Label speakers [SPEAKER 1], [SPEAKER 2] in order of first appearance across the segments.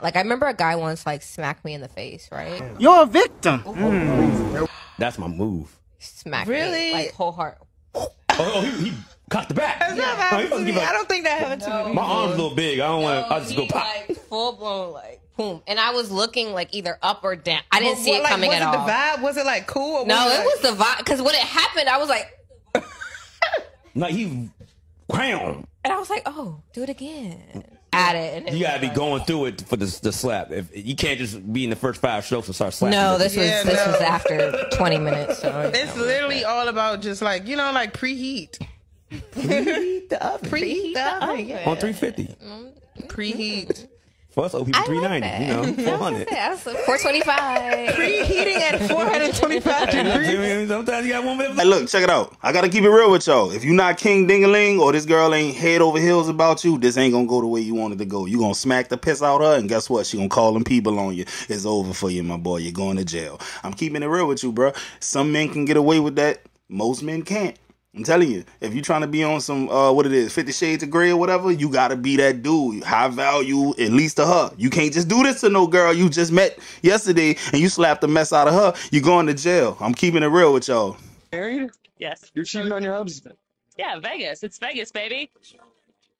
[SPEAKER 1] Like I remember a guy once like smacked me in the face, right?
[SPEAKER 2] You're a victim.
[SPEAKER 3] That's my move.
[SPEAKER 1] Smack
[SPEAKER 4] Really?
[SPEAKER 1] me like whole heart.
[SPEAKER 3] Oh, oh, he, he cocked the back.
[SPEAKER 4] Has that
[SPEAKER 3] Oh, he
[SPEAKER 4] happened to
[SPEAKER 3] to
[SPEAKER 4] me?
[SPEAKER 3] give a-
[SPEAKER 4] I don't think that happened to me.
[SPEAKER 3] My arm's a little big. I don't want. to I just go pop.
[SPEAKER 1] like full blown like boom, and I was looking like either up or down. I didn't
[SPEAKER 4] But
[SPEAKER 1] see
[SPEAKER 4] what,
[SPEAKER 1] it
[SPEAKER 4] like,
[SPEAKER 1] coming
[SPEAKER 4] was
[SPEAKER 1] at
[SPEAKER 4] it
[SPEAKER 1] all.
[SPEAKER 4] the vibe? Was it like cool? Or
[SPEAKER 1] No,
[SPEAKER 4] was
[SPEAKER 1] it was the vibe because when it happened, I was like,
[SPEAKER 3] Like he, wham.
[SPEAKER 1] and I was like, oh, do it again. At it. And
[SPEAKER 3] You gotta be
[SPEAKER 1] like-
[SPEAKER 3] going through it for the, the slap. If you can't just be in the first five strokes and start slapping.
[SPEAKER 1] No, this was
[SPEAKER 4] Yeah,
[SPEAKER 1] this
[SPEAKER 4] no.
[SPEAKER 1] was after 20 minutes. So
[SPEAKER 4] It's literally all about just like you know, like preheat.
[SPEAKER 2] Preheat the oven.
[SPEAKER 4] Preheat the oven. Yeah.
[SPEAKER 3] on three fifty. Mm-hmm.
[SPEAKER 4] Preheat.
[SPEAKER 3] For us old people,
[SPEAKER 1] I like
[SPEAKER 3] You know, four hundred.
[SPEAKER 1] Four twenty five.
[SPEAKER 4] Preheating at 425 degrees.
[SPEAKER 3] Sometimes you got one bit.
[SPEAKER 5] Hey, look, check it out. I gotta keep it real with y'all. If you not king dingaling or this girl ain't head over heels about you, this ain't gonna go the way you wanted to go. You gonna smack the piss out her, and guess what? She gonna call them people on you. It's over for you, my boy. You're going to jail. I'm keeping it real with you, bro. Some men can get away with that. Most men can't. I'm telling you, if you're trying to be on some uh what it is, Fifty Shades of Grey or whatever, you gotta be that dude, high value, at least to her. You can't just do this to no girl you just met yesterday and you slap the mess out of her. You going to jail. I'm keeping it real with y'all.
[SPEAKER 6] Married?
[SPEAKER 7] Yes.
[SPEAKER 6] You're cheating on your husband.
[SPEAKER 7] Yeah, Vegas. It's Vegas, baby.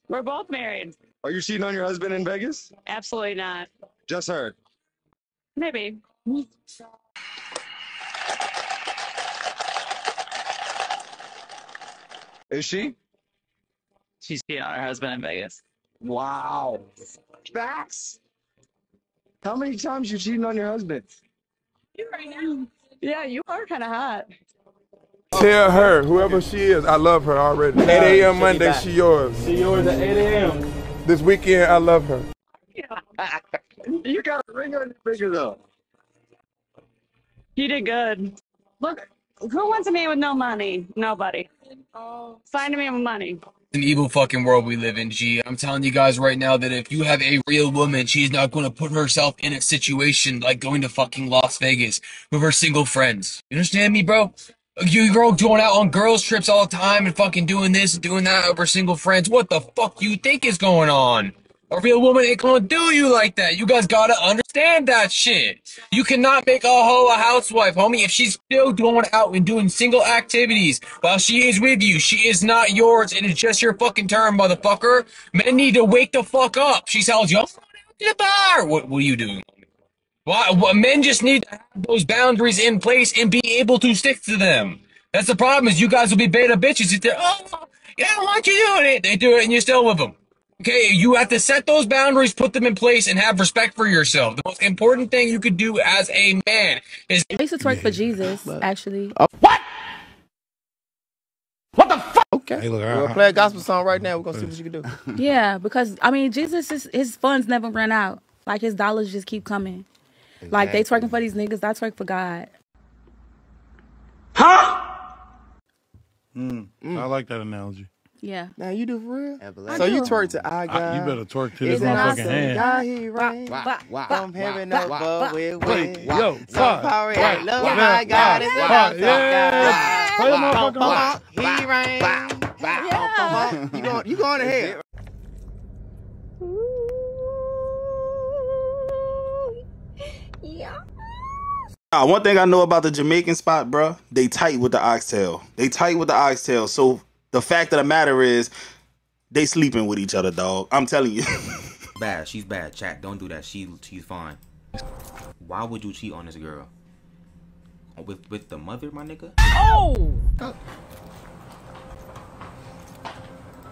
[SPEAKER 7] We're both married.
[SPEAKER 6] Are you cheating on your husband in Vegas?
[SPEAKER 7] Absolutely not.
[SPEAKER 6] Just heard.
[SPEAKER 7] Maybe.
[SPEAKER 6] Is she?
[SPEAKER 7] She's cheating on her husband in Vegas.
[SPEAKER 6] Wow. Facts. How many times you cheating on your husband?
[SPEAKER 7] You right now. Yeah, you are kind of hot.
[SPEAKER 8] Tell her, whoever she is, I love her already. 8 a.m. Monday, she yours.
[SPEAKER 3] She yours at eight a.m.
[SPEAKER 8] This weekend, I love her.
[SPEAKER 6] You got a ring on your finger though.
[SPEAKER 7] You did good. Look, who wants a man with no money? Nobody. Oh. Find a man with money.
[SPEAKER 9] an evil fucking world we live in, G. I'm telling you guys right now that if you have a real woman, she's not going to put herself in a situation like going to fucking Las Vegas with her single friends. You understand me, bro? You girl going out on girls trips all the time and fucking doing this and doing that with her single friends. What the fuck you think is going on? A real woman ain't gonna do you like that. You guys gotta understand that shit. You cannot make a hoe a housewife, homie. If she's still going out and doing single activities while she is with you, she is not yours. It is just your fucking turn, motherfucker. Men need to wake the fuck up. She tells you, I'm to the bar. What, what are you doing? Why, what, men just need to have those boundaries in place and be able to stick to them. That's the problem is you guys will be beta bitches. If they're, oh, yeah, I want you doing it. They do it and you're still with them. Okay, you have to set those boundaries, put them in place, and have respect for yourself. The most important thing you could do as a man is
[SPEAKER 10] I used to twerk for Jesus, actually. Uh, what? What the fuck?
[SPEAKER 2] Okay. we'll play a gospel song right now. We're gonna see what you can do.
[SPEAKER 10] Yeah, because I mean, Jesus, is, his funds never run out. Like his dollars just keep coming. Like they twerking for these niggas, I twerk for God. Huh?
[SPEAKER 11] Mm, I like that analogy.
[SPEAKER 10] Yeah.
[SPEAKER 2] Now you do for real?
[SPEAKER 10] I
[SPEAKER 2] So you twerk to I God.
[SPEAKER 11] I- you better twerk to this
[SPEAKER 2] Isn't
[SPEAKER 11] motherfucking
[SPEAKER 2] awesome?
[SPEAKER 11] hand.
[SPEAKER 2] God he reign.
[SPEAKER 10] Wow, wow,
[SPEAKER 2] From heaven
[SPEAKER 10] wow,
[SPEAKER 2] above
[SPEAKER 10] wow,
[SPEAKER 2] with
[SPEAKER 11] Wait,
[SPEAKER 2] wind.
[SPEAKER 11] yo,
[SPEAKER 2] Some
[SPEAKER 11] fuck,
[SPEAKER 2] power
[SPEAKER 11] right,
[SPEAKER 2] and love
[SPEAKER 11] right,
[SPEAKER 2] my
[SPEAKER 11] right,
[SPEAKER 2] God is
[SPEAKER 11] right,
[SPEAKER 2] an
[SPEAKER 11] right,
[SPEAKER 2] awesome
[SPEAKER 11] yeah. Play the
[SPEAKER 2] God.
[SPEAKER 11] motherfucking
[SPEAKER 2] He reign. You going you going to hell.
[SPEAKER 1] Yeah.
[SPEAKER 5] Nah, one thing I know about the Jamaican spot, bruh, they tight with the oxtail. They tight with the oxtail. So the fact of the matter is, they sleeping with each other, dog. I'm telling you.
[SPEAKER 12] Bad. She's bad. Chat. Don't do that. She she's fine. Why would you cheat on this girl? With with the mother, my nigga.
[SPEAKER 10] Oh!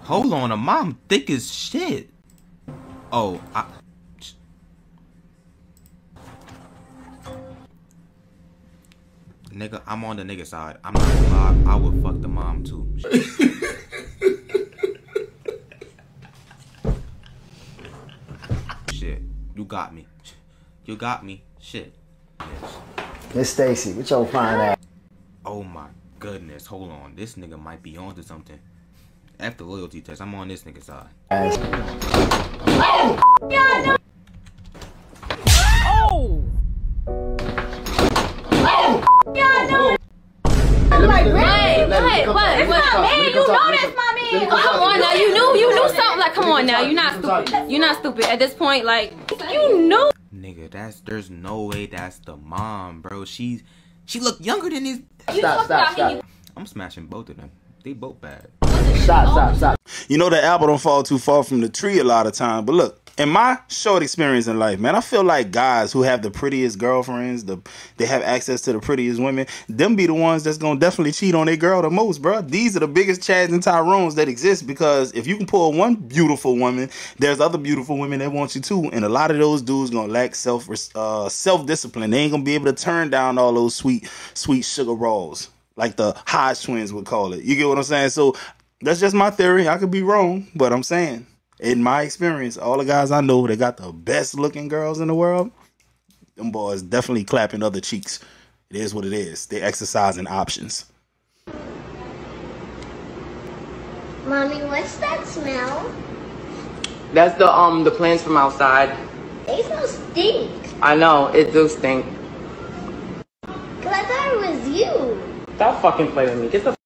[SPEAKER 12] Hold on, a mom thick as shit. Oh, I. Nigga, I'm on the nigga side. I'm not gonna lie. I would fuck the mom too. Shit, you got me. You got me. Shit. Yes.
[SPEAKER 13] Miss Stacy, what y'all fine ass?
[SPEAKER 12] Oh my goodness. Hold on. This nigga might be onto something. After loyalty test, I'm on this nigga side.
[SPEAKER 10] Oh!
[SPEAKER 1] Like, stupid. You're not stupid at this point. Like, you
[SPEAKER 14] He knew.
[SPEAKER 12] Nigga, that's there's no way that's the mom, bro. She's she look younger than these.
[SPEAKER 1] Stop, stop, stop.
[SPEAKER 12] I'm smashing both of them. They both bad.
[SPEAKER 1] Stop, stop, stop.
[SPEAKER 5] You know the apple don't fall too far from the tree a lot of time. But look, in my short experience in life, man, I feel like guys who have the prettiest girlfriends, the they have access to the prettiest women, them be the ones that's gonna definitely cheat on their girl the most, bro. These are the biggest Chads and Tyrones that exist because if you can pull one beautiful woman, there's other beautiful women that want you too, and a lot of those dudes gonna lack self uh, self discipline. They ain't gonna be able to turn down all those sweet sweet sugar rolls like the Hodge twins would call it. You get what I'm saying? So that's just my theory. I could be wrong, but I'm saying in my experience, all the guys I know that got the best looking girls in the world, them boys definitely clapping other cheeks. It is what it is. They're exercising options.
[SPEAKER 15] Mommy, what's that smell?
[SPEAKER 16] That's the um the plants from outside.
[SPEAKER 15] They smell stink.
[SPEAKER 16] I know it do stink.
[SPEAKER 15] Cause I thought it was you.
[SPEAKER 16] Stop fucking playing with me. Get the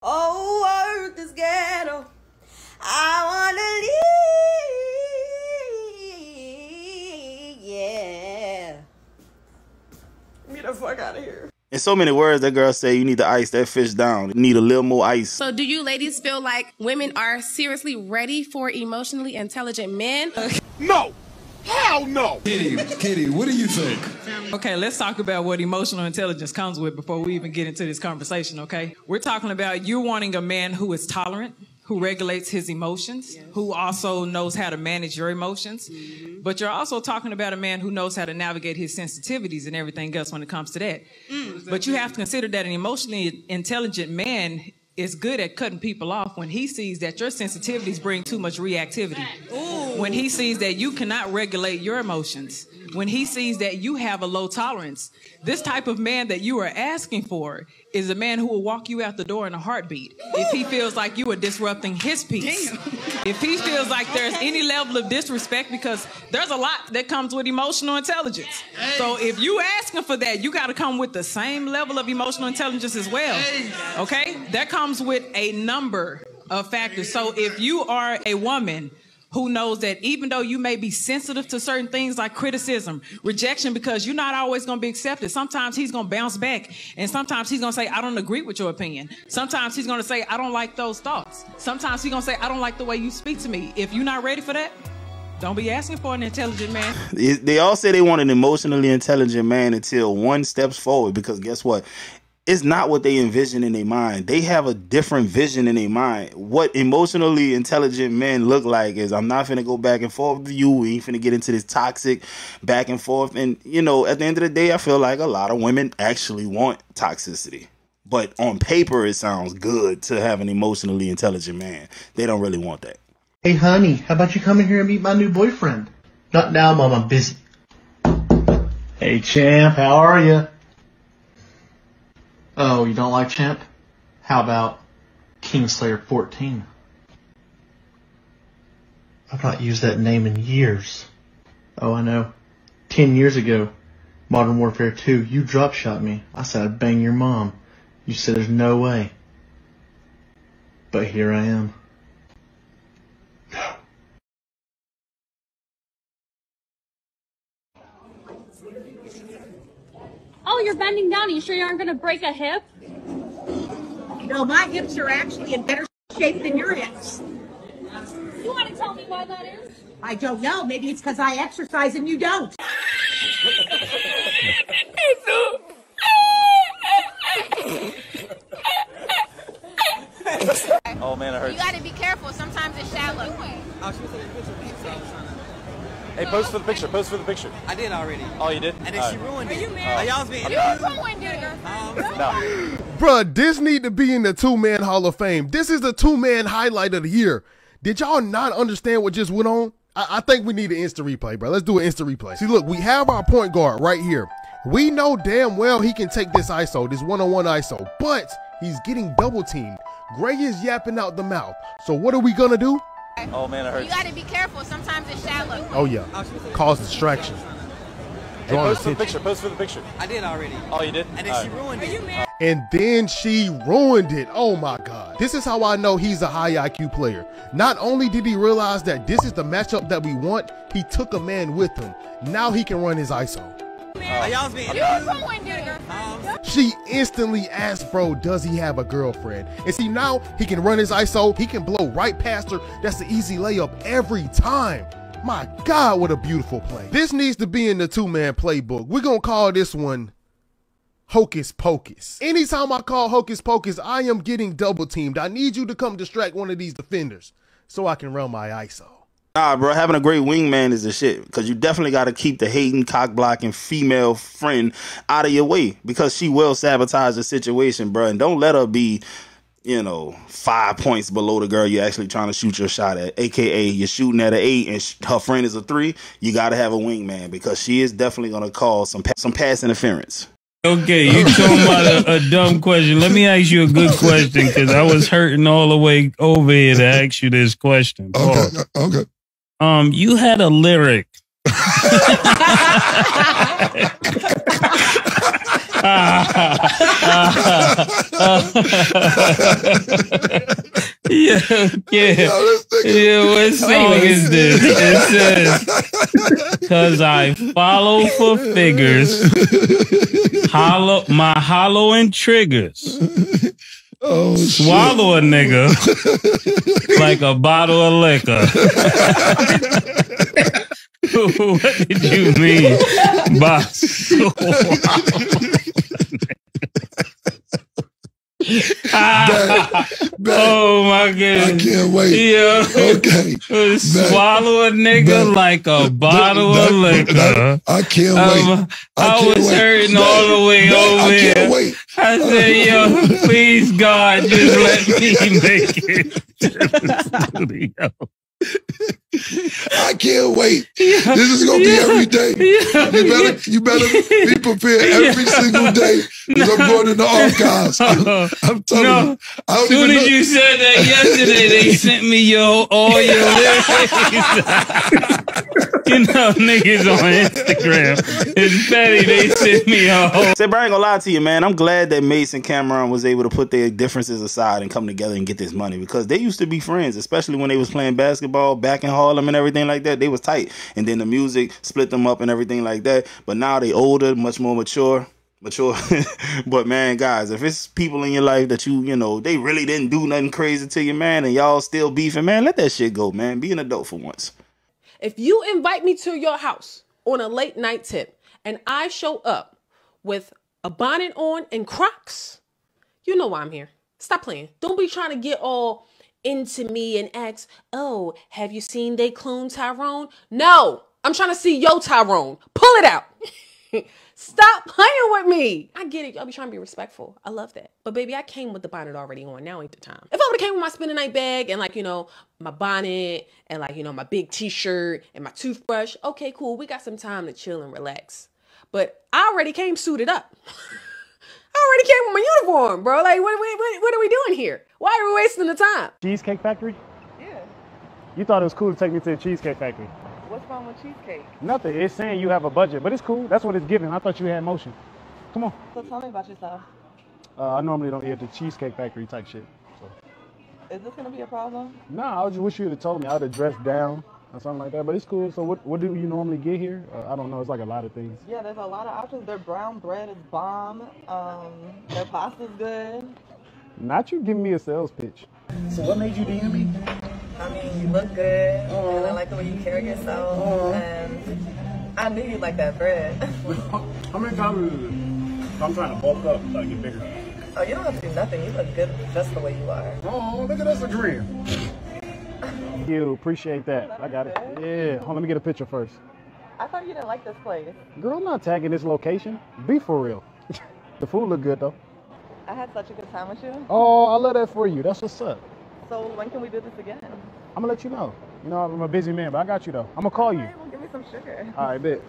[SPEAKER 17] fuck out of here.
[SPEAKER 5] In so many words, that girl say you need to ice that fish down. You need a little more ice.
[SPEAKER 18] So, do you ladies feel like women are seriously ready for emotionally intelligent men?
[SPEAKER 8] No! Hell no!
[SPEAKER 19] Kitty, Kitty, what do you think? Okay, let's talk about what emotional intelligence comes with before we even get into this conversation, okay? We're talking about you wanting a man who is tolerant, who regulates his emotions, who also knows how to manage your emotions. Mm-hmm. But you're also talking about a man who knows how to navigate his sensitivities and everything else when it comes to that. Mm. But you have to consider that an emotionally intelligent man is good at cutting people off when he sees that your sensitivities bring too much reactivity. When he sees that you cannot regulate your emotions. When he sees that you have a low tolerance. This type of man that you are asking for is a man who will walk you out the door in a heartbeat if he feels like you are disrupting his peace. If he feels like there's any level of disrespect, because there's a lot that comes with emotional intelligence. So if you asking for that, you got to come with the same level of emotional intelligence as well. Okay? That comes with a number of factors. So if you are a woman who knows that even though you may be sensitive to certain things like criticism, rejection, because you're not always going to be accepted. Sometimes he's going to bounce back. And sometimes he's going to say, I don't agree with your opinion. Sometimes he's going to say, I don't like those thoughts. Sometimes he's going to say, I don't like the way you speak to me. If you're not ready for that, don't be asking for an intelligent man.
[SPEAKER 5] They all say they want an emotionally intelligent man until one steps forward because guess what? It's not what they envision in their mind. They have a different vision in their mind. What emotionally intelligent men look like is I'm not finna go back and forth with you. We ain't finna get into this toxic back and forth. And you know, at the end of the day, I feel like a lot of women actually want toxicity. But on paper, it sounds good to have an emotionally intelligent man. They don't really want that.
[SPEAKER 20] Hey, honey, how about you come in here and meet my new boyfriend? Not now, Mom. I'm busy. Hey, champ, how are you? Oh, you don't like champ? How about Kingslayer 14? I've not used that name in years. Oh, I know. Ten years ago, Modern Warfare 2, you drop shot me. I said I'd bang your mom. You said there's no way. But here I am.
[SPEAKER 7] Oh, you're bending down. Are you sure you aren't going to break a hip?
[SPEAKER 21] No, my hips are actually in better shape than your hips.
[SPEAKER 7] You want to tell me why that is?
[SPEAKER 21] I don't know. Maybe it's because I exercise and you don't.
[SPEAKER 22] Oh man, it hurts.
[SPEAKER 18] You gotta be careful. Sometimes it's shallow.
[SPEAKER 22] Oh, Hey, post for the picture. Post for the picture.
[SPEAKER 23] I did already.
[SPEAKER 22] Oh, you did?
[SPEAKER 23] And then she ruined it.
[SPEAKER 22] you
[SPEAKER 23] Uh, y'all's being
[SPEAKER 18] You ruined it.
[SPEAKER 22] No.
[SPEAKER 24] Bruh, this need to be in the two man Hall of Fame. This is the two man highlight of the year. Did y'all not understand what just went on? I, I think we need an instant replay, bro. Let's do an instant replay. See, look, we have our point guard right here. We know damn well he can take this ISO, this one on one ISO, but he's getting double teamed. Gray is yapping out the mouth. So what are we gonna do?
[SPEAKER 22] Oh man, it hurts.
[SPEAKER 18] You gotta be careful. Sometimes it's shallow.
[SPEAKER 24] Oh yeah, oh, cause distraction.
[SPEAKER 22] Hey,
[SPEAKER 24] drawing
[SPEAKER 22] post for the picture. Post for the picture.
[SPEAKER 25] I did already.
[SPEAKER 22] Oh, you did?
[SPEAKER 25] And then she ruined it.
[SPEAKER 24] And then she ruined it. Oh my God. This is how I know he's a high IQ player. Not only did he realize that this is the matchup that we want, he took a man with him. Now he can run his ISO.
[SPEAKER 25] Y'all's being um,
[SPEAKER 24] She instantly asked bro, does he have a girlfriend? And see, now he can run his ISO, he can blow right past her. That's the easy layup every time. My God, what a beautiful play. This needs to be in the two man playbook. We're going to call this one Hocus Pocus. Anytime I call Hocus Pocus, I am getting double teamed. I need you to come distract one of these defenders so I can run my ISO.
[SPEAKER 5] Nah, bro, having a great wingman is the shit because you definitely got to keep the hating, cock blocking female friend out of your way because she will sabotage the situation, bro. And don't let her be, you know, five points below the girl you're actually trying to shoot your shot at. AKA, you're shooting at an eight and sh- her friend is a three. You got to have a wingman because she is definitely going to cause some pa- some pass interference.
[SPEAKER 26] Okay, you talking about a, a dumb question. Let me ask you a good question because I was hurting all the way over here to ask you this question.
[SPEAKER 14] Okay, uh, okay.
[SPEAKER 26] Um, you had a lyric. yeah, yeah. Yeah, what song is this? It says, Cause I follow for figures, hollow my hollowing triggers.
[SPEAKER 14] Oh,
[SPEAKER 26] Swallow a nigga like a bottle of liquor. what did you mean by swallow? oh my goodness!
[SPEAKER 14] I can't wait.
[SPEAKER 26] Yeah.
[SPEAKER 14] Okay.
[SPEAKER 26] Swallow a nigga like a bottle of liquor.
[SPEAKER 14] I can't
[SPEAKER 26] Um,
[SPEAKER 14] wait.
[SPEAKER 26] I,
[SPEAKER 14] can't
[SPEAKER 26] was
[SPEAKER 14] wait.
[SPEAKER 26] hurting
[SPEAKER 14] That-
[SPEAKER 26] all the way
[SPEAKER 14] that-
[SPEAKER 26] over
[SPEAKER 14] I can't wait.
[SPEAKER 26] I said, yo, please God, just let me make it to the studio.
[SPEAKER 14] I can't wait. This is gonna be every day. You better, you better be prepared every single day because I'm going in the archives. I'm, I'm telling
[SPEAKER 26] No.
[SPEAKER 14] you. I
[SPEAKER 26] soon as
[SPEAKER 14] know.
[SPEAKER 26] you said that yesterday, they sent me your all your lyrics. you know, niggas on Instagram. It's petty. They sent me a whole.
[SPEAKER 5] Say, bro, I ain't gonna lie to you, man. I'm glad that Mason Cam'ron was able to put their differences aside and come together and get this money because they used to be friends, especially when they was playing basketball back in Harlem and everything like that. They was tight, and then the music split them up and everything like that. But now they older, much more mature. Mature, but man, guys, if it's people in your life that you, you know, they really didn't do nothing crazy to you, man, and y'all still beefing, man, let that shit go, man. Be an adult for once.
[SPEAKER 23] If you invite me to your house on a late night tip and I show up with a bonnet on and Crocs, you know why I'm here. Stop playing. Don't be trying to get all into me and ask, oh, have you seen they clone Tyrone? No, I'm trying to see yo Tyrone. Pull it out. Stop playing with me. I get it. Y'all be trying to be respectful. I love that. But baby, I came with the bonnet already on. Now ain't the time. If I would have came with my spending night bag and like, you know, my bonnet and like, you know, my big t-shirt and my toothbrush, okay, cool. We got some time to chill and relax. But I already came suited up. I already came with my uniform, bro. Like, what, what, what, what are we doing here? Why are we wasting the time?
[SPEAKER 27] Cheesecake Factory? Yeah. You thought it was cool to take me to the Cheesecake Factory.
[SPEAKER 28] What's wrong with cheesecake?
[SPEAKER 27] Nothing. It's saying you have a budget, but it's cool. That's what it's giving. I thought you had motion. Come on.
[SPEAKER 28] So tell me about yourself.
[SPEAKER 27] Uh, I normally don't eat at the Cheesecake Factory type shit. So.
[SPEAKER 28] Is this gonna be a problem?
[SPEAKER 27] Nah, I just wish you would have told me. I would have dressed down or something like that. But it's cool. So what, what do you normally get here? Uh, I don't know. It's like a lot of things.
[SPEAKER 28] Yeah, there's a lot of options. Their brown bread is bomb. Um, their pasta's good.
[SPEAKER 27] Not you giving me a sales pitch. So what made you DM me?
[SPEAKER 28] I mean, you look good, and I like the way you carry yourself, and I knew you like that bread.
[SPEAKER 27] How many times is it? I'm trying to bulk up so I get bigger.
[SPEAKER 28] oh, you don't have to do nothing. You look good just the way you are.
[SPEAKER 27] Oh, look at us agreeing. Thank you. Appreciate that. I got it. Yeah. Hold on, let me get a picture first.
[SPEAKER 28] I thought you didn't like this place.
[SPEAKER 27] Girl, I'm not tagging this location. Be for real. the food look good though.
[SPEAKER 28] I had such a good time with you.
[SPEAKER 27] Oh, I love that for you. That's what's up.
[SPEAKER 28] So when can we do this again?
[SPEAKER 27] I'm gonna let you know. You know, I'm a busy man, but I got you though. I'm gonna call you.
[SPEAKER 28] Well, give me some sugar.
[SPEAKER 27] All right, bet.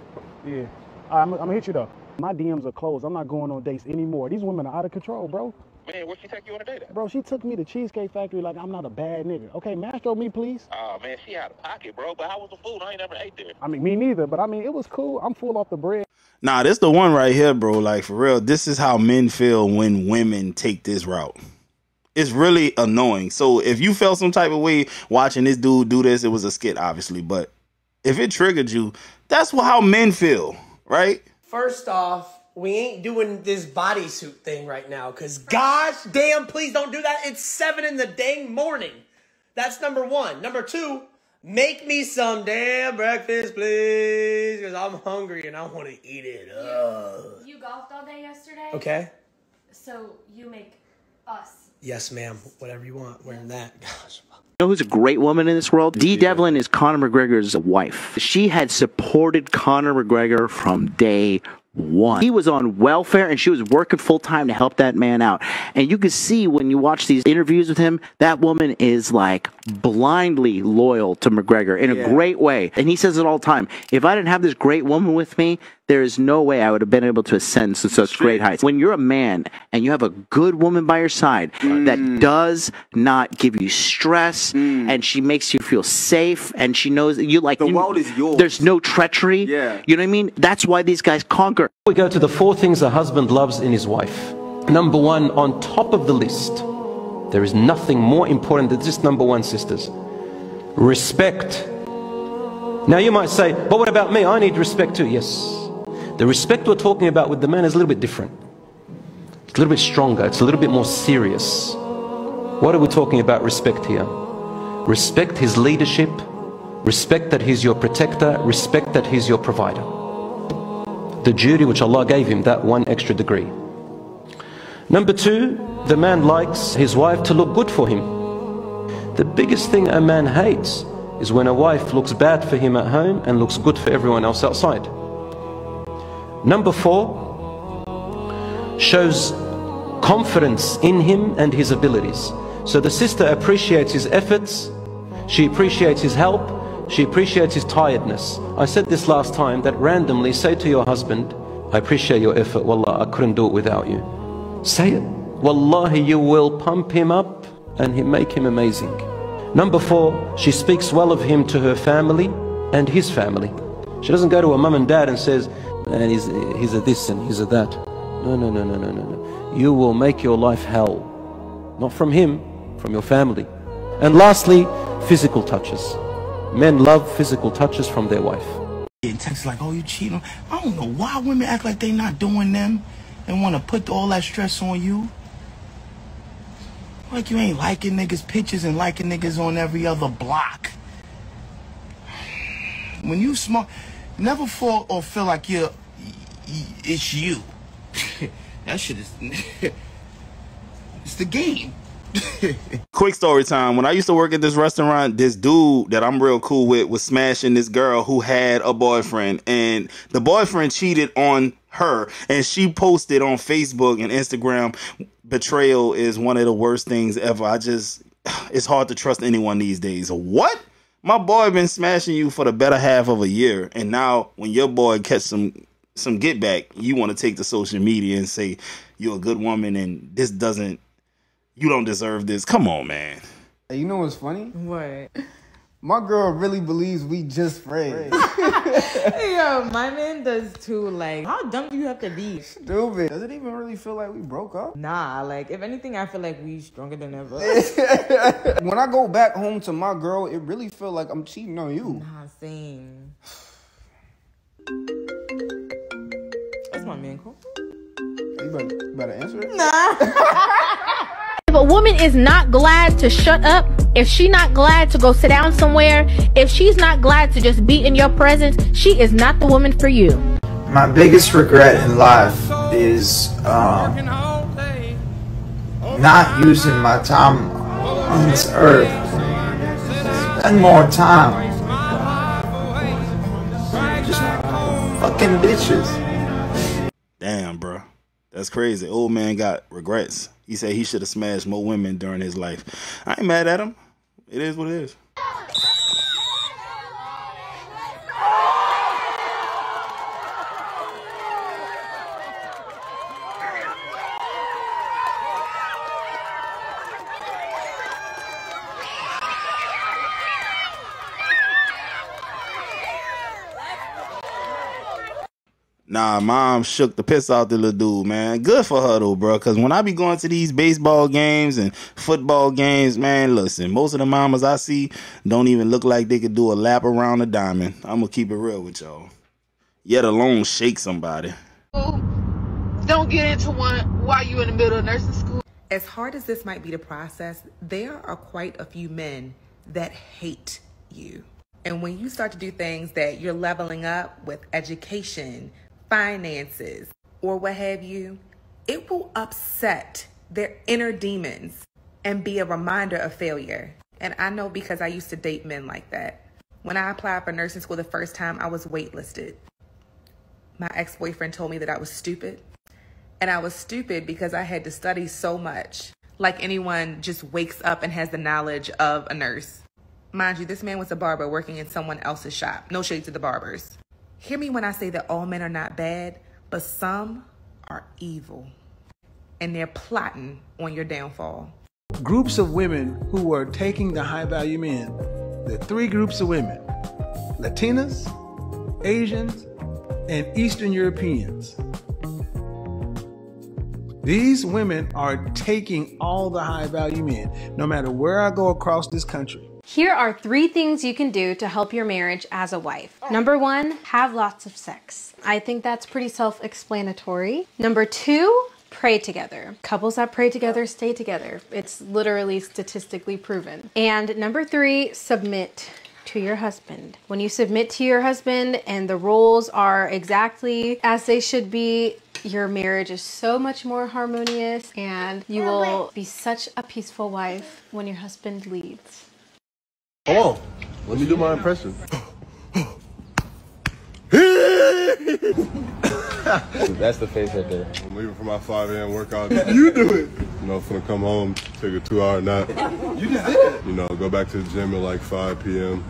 [SPEAKER 27] Yeah. All right, I'm, I'm gonna hit you though. My DMs are closed. I'm not going on dates anymore. These women are out of control, bro.
[SPEAKER 29] Man, what she take you on a date at?
[SPEAKER 27] Bro, she took me to Cheesecake Factory like I'm not a bad nigga. Okay, mastro me, please.
[SPEAKER 29] Oh man, she out of pocket, bro. But how was the food? I ain't never ate there.
[SPEAKER 27] I mean, me neither, but I mean, it was cool. I'm full off the bread.
[SPEAKER 5] Nah, this the one right here, bro. Like for real, this is how men feel when women take this route. It's really annoying. So if you felt some type of way watching this dude do this, it was a skit, obviously. But if it triggered you, that's how men feel, right?
[SPEAKER 30] First off, we ain't doing this bodysuit thing right now, cause gosh damn, please don't do that. It's seven in the dang morning. That's number one. Number two, make me some damn breakfast, please, cause I'm hungry and I want to eat it up.
[SPEAKER 21] You golfed all day yesterday?
[SPEAKER 30] Okay.
[SPEAKER 21] So you make us.
[SPEAKER 30] Yes, ma'am. Whatever you want. Wearing that. Gosh.
[SPEAKER 1] You know who's a great woman in this world? Dee Devlin is Conor McGregor's wife. She had supported Conor McGregor from day one. He was on welfare and she was working full time to help that man out. And you can see when you watch these interviews with him, that woman is like blindly loyal to McGregor in a
[SPEAKER 31] Yeah.
[SPEAKER 1] great way. And he says it all the time. If I didn't have this great woman with me, there is no way I would have been able to ascend to such great heights. When you're a man and you have a good woman by your side that mm. does not give you stress mm. and she makes you feel safe and she knows that you like the world is yours. There's no treachery. Yeah. You know what I mean? That's why these guys conquer.
[SPEAKER 32] We go to the four things a husband loves in his wife. Number one, on top of the list, there is nothing more important than this number one, sisters. Respect. Now you might say, but what about me? I need respect too. Yes. The respect we're talking about with the man is a little bit different. It's a little bit stronger. It's a little bit more serious. What are we talking about respect here? Respect his leadership. Respect that he's your protector. Respect that he's your provider. The duty which Allah gave him, that one extra degree. Number two, the man likes his wife to look good for him. The biggest thing a man hates is when a wife looks bad for him at home and looks good for everyone else outside. Number four, shows confidence in him and his abilities. So the sister appreciates his efforts, she appreciates his help, she appreciates his tiredness. I said this last time that randomly say to your husband, I appreciate your effort, wallah, I couldn't do it without you. Say it. Wallahi, you will pump him up and he- make him amazing. Number four, she speaks well of him to her family and his family. She doesn't go to her mum and dad and says, man, he's, he's a this and he's a that. No, no, no, no, no, no, no. You will make your life hell. Not from him, from your family. And lastly, physical touches. Men love physical touches from their wife.
[SPEAKER 33] Getting texts like, oh, you cheating. I don't know why women act like they not doing them and want to put all that stress on you. Like you ain't liking niggas' pictures and liking niggas on every other block. When you smart, never fall or feel like you're, it's you. that shit is, it's the game.
[SPEAKER 5] Quick story time. When I used to work at this restaurant, this dude that I'm real cool with was smashing this girl who had a boyfriend, and the boyfriend cheated on her, and she posted on Facebook and Instagram. Betrayal is one of the worst things ever. I just, it's hard to trust anyone these days. What? My boy been smashing you for the better half of a year, and now when your boy catch some some get back, you want to take to social media and say you're a good woman, and this doesn't you don't deserve this. Come on, man.
[SPEAKER 34] Hey, you know what's funny?
[SPEAKER 35] What?
[SPEAKER 34] My girl really believes we just friends.
[SPEAKER 35] Yo, my man does too. Like, how dumb do you have to be?
[SPEAKER 34] Stupid. Does it even really feel like we broke up?
[SPEAKER 35] Nah, like, if anything, I feel like we stronger than ever.
[SPEAKER 34] when I go back home to my girl, it really feel like I'm cheating on you.
[SPEAKER 35] Nah, same. That's my man, call.
[SPEAKER 34] You better, you better answer it. Nah.
[SPEAKER 4] If a woman is not glad to shut up, if she not glad to go sit down somewhere, if she's not glad to just be in your presence, she is not the woman for you.
[SPEAKER 20] My biggest regret in life is um, not using my time on this earth. Spend more time. Just fucking bitches.
[SPEAKER 5] Damn, bro. That's crazy. Old man got regrets. He said he should have smashed more women during his life. I ain't mad at him. It is what it is. Nah, mom shook the piss out the little dude, man. Good for her though, bro. Cause when I be going to these baseball games and football games, man, listen, most of the mamas I see don't even look like they could do a lap around the diamond. I'm gonna keep it real with y'all. Yet alone shake somebody.
[SPEAKER 36] Don't get into one while you're in the middle of nursing school.
[SPEAKER 37] As hard as this might be to process, there are quite a few men that hate you. And when you start to do things that you're leveling up with education, finances, or what have you, it will upset their inner demons and be a reminder of failure. And I know because I used to date men like that. When I applied for nursing school the first time, I was waitlisted. My ex boyfriend told me that I was stupid. And I was stupid because I had to study so much. Like anyone just wakes up and has the knowledge of a nurse. Mind you, this man was a barber working in someone else's shop. No shade to the barbers. Hear me when I say that all men are not bad, but some are evil. And they're plotting on your downfall.
[SPEAKER 38] Groups of women who are taking the high value men. The three groups of women Latinas, Asians, and Eastern Europeans. These women are taking all the high value men, no matter where I go across this country.
[SPEAKER 39] Here are three things you can do to help your marriage as a wife. Oh. Number one, have lots of sex. I think that's pretty self explanatory. Number two, pray together. Couples that pray together stay together. It's literally statistically proven. And number three, submit to your husband. When you submit to your husband and the roles are exactly as they should be, your marriage is so much more harmonious and you will be such a peaceful wife when your husband leads.
[SPEAKER 40] Come on, let me do my impression. That's the face right there. I'm leaving for my 5 a.m. workout. you do it. You know, gonna come home, take a two hour nap. You just did it. You know, go back to the gym at like 5 p.m.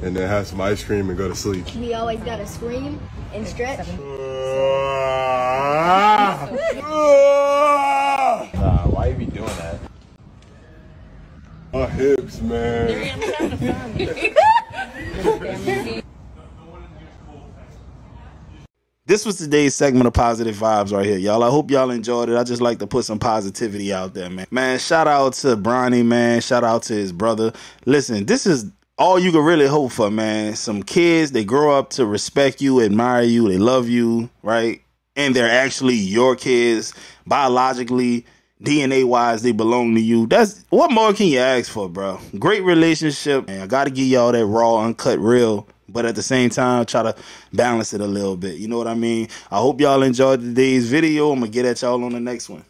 [SPEAKER 40] and then have some ice cream and go to sleep.
[SPEAKER 41] We always gotta scream and stretch. Ah. Ah.
[SPEAKER 40] Nah, why you be doing that? My hips, man.
[SPEAKER 5] This was today's segment of positive vibes right here, y'all. I hope y'all enjoyed it. I just like to put some positivity out there, man. Man, shout out to Bronny, man. Shout out to his brother. Listen, this is all you can really hope for, man. Some kids, they grow up to respect you, admire you, they love you, right? And they're actually your kids biologically. DNA wise, they belong to you. That's what more can you ask for, bro? Great relationship. And I got to give y'all that raw, uncut, real but at the same time try to balance it a little bit you know what i mean i hope y'all enjoyed today's video i'm gonna get at y'all on the next one